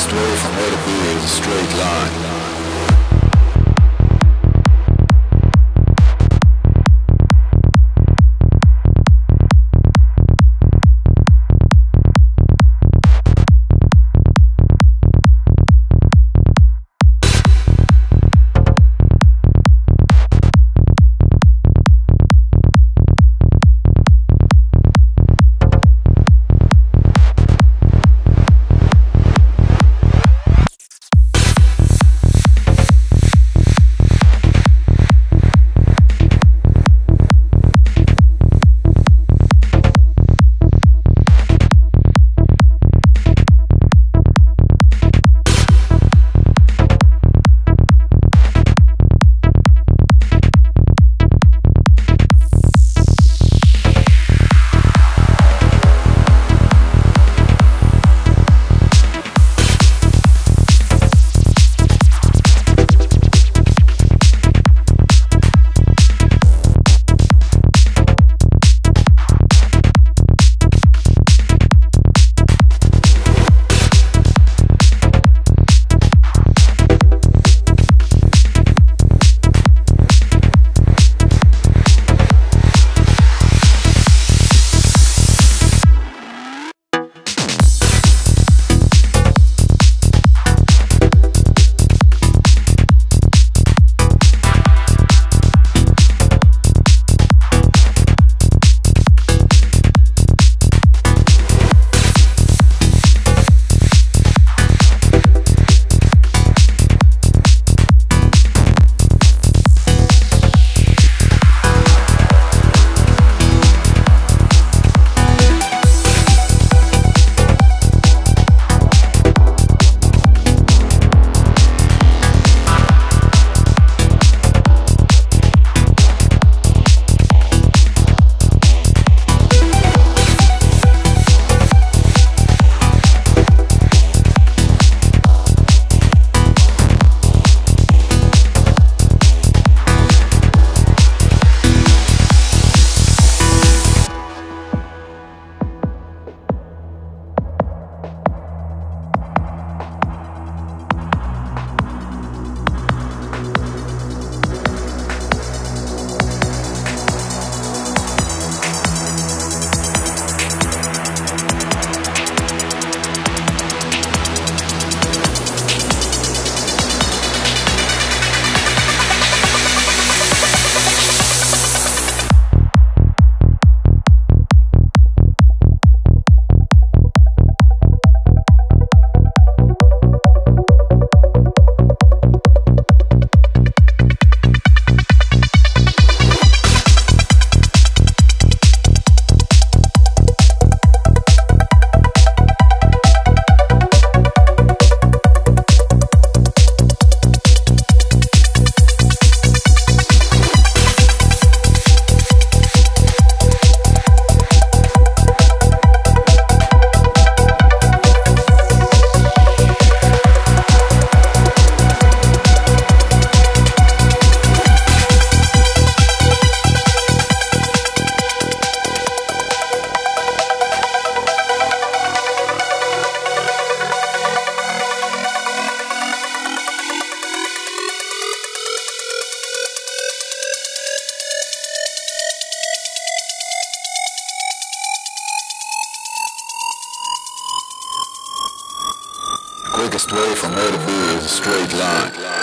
fastest way from A to B is a straight line. quickest way from A to B is a straight line.